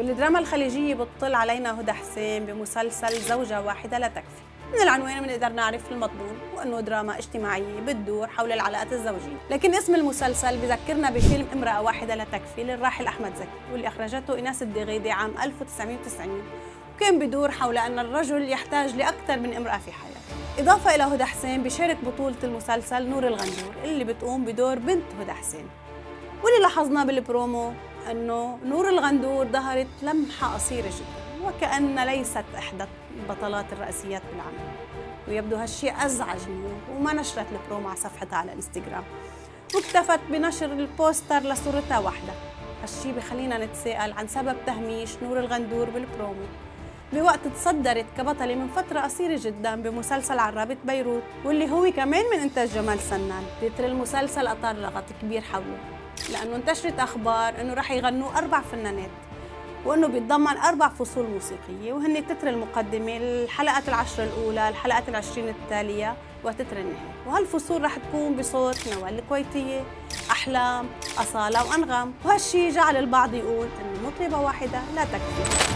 بالدراما الخليجية بتطل علينا هدى حسين بمسلسل زوجة واحدة لا تكفي من العنوان بنقدر نعرف المضمون وأنه دراما اجتماعية بتدور حول العلاقات الزوجية، لكن اسم المسلسل بذكرنا بفيلم امرأة واحدة لا تكفي للراحل أحمد زكي واللي أخرجته ايناس الدغيدي عام 1990 وكان بدور حول أن الرجل يحتاج لأكثر من امرأة في حياته. إضافة إلى هدى حسين بشارك بطولة المسلسل نور الغندور اللي بتقوم بدور بنت هدى حسين. واللي لاحظناه بالبرومو انه نور الغندور ظهرت لمحة قصيرة جدا وكأن ليست إحدى البطلات الرئيسيات بالعمل. ويبدو هالشيء أزعج نور وما نشرت البرومو على صفحتها على الإنستغرام. واكتفت بنشر البوستر لصورتها وحدها هالشيء بخلينا نتساءل عن سبب تهميش نور الغندور بالبرومو. بوقت تصدرت كبطلة من فترة قصيرة جدا بمسلسل عرابة بيروت واللي هو كمان من إنتاج جمال سنان. تتر المسلسل أثار لغط كبير حوله لأنه انتشرت أخبار أنه رح يغنوا أربع فنانات. وأنه بيتضمن أربع فصول موسيقية وهن تتر المقدمة الحلقات العشر الأولى الحلقات العشرين التالية وتتر النهاية. وهالفصول رح تكون بصوت نوال الكويتية أحلام أصالة وأنغام. وهالشي جعل البعض يقول أن مطربة واحدة لا تكفي.